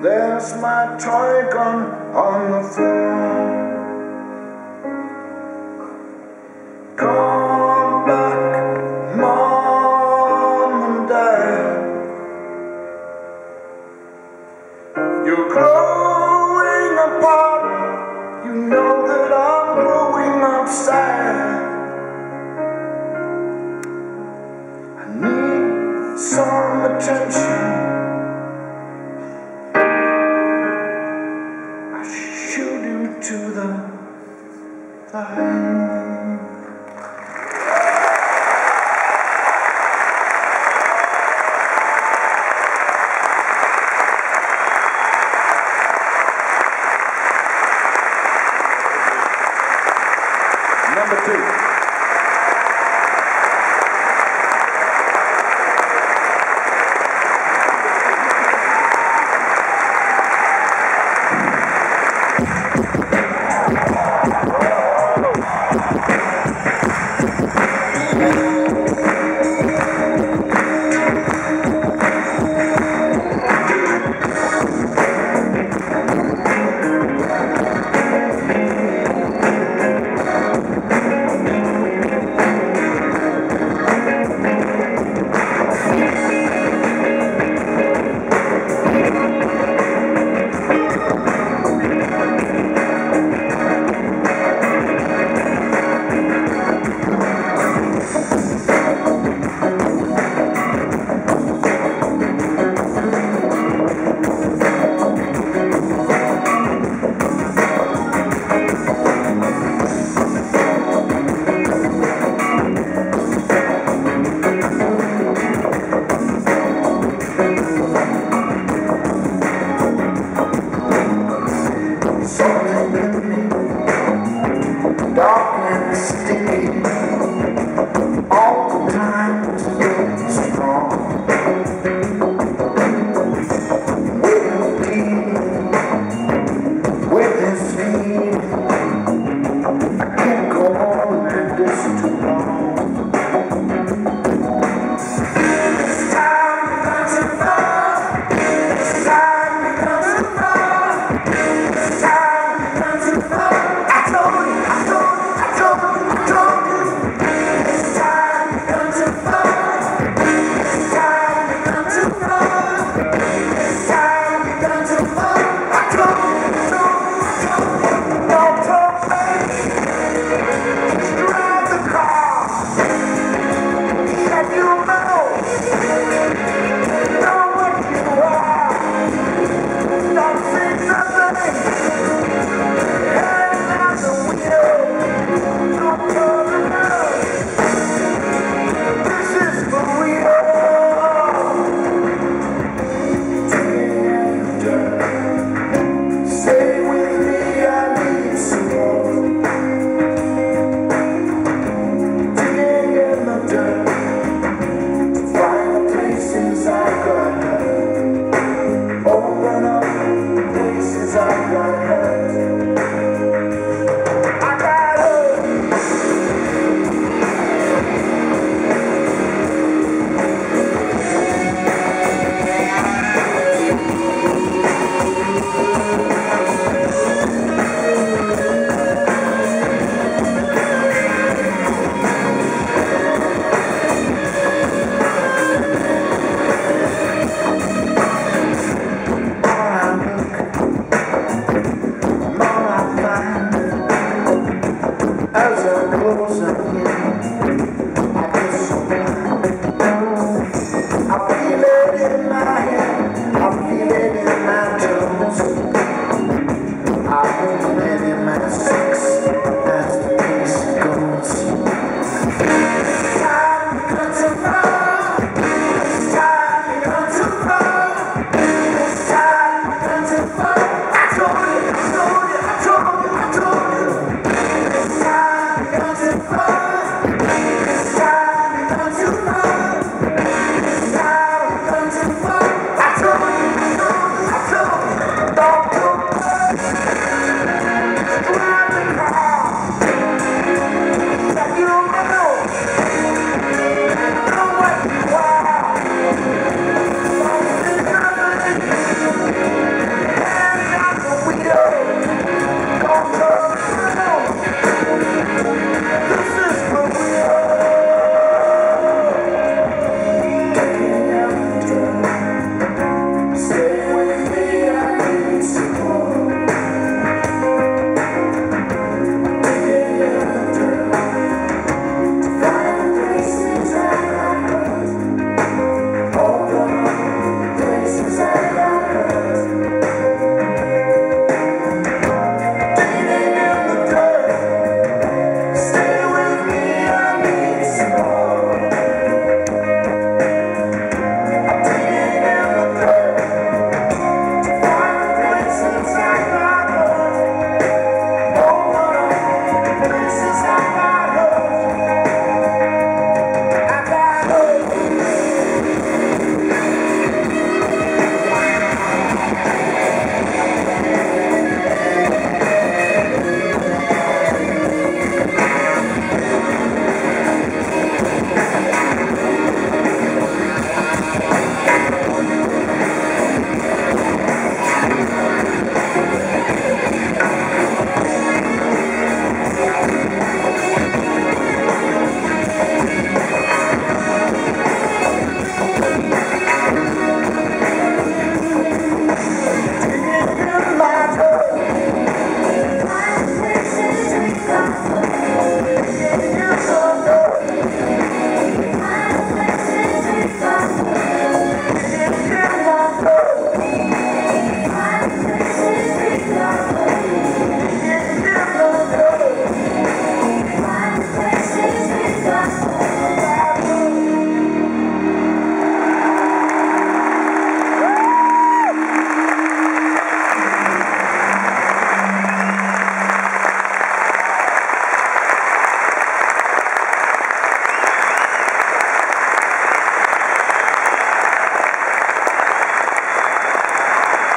There's my toy gun on the floor. as a close again.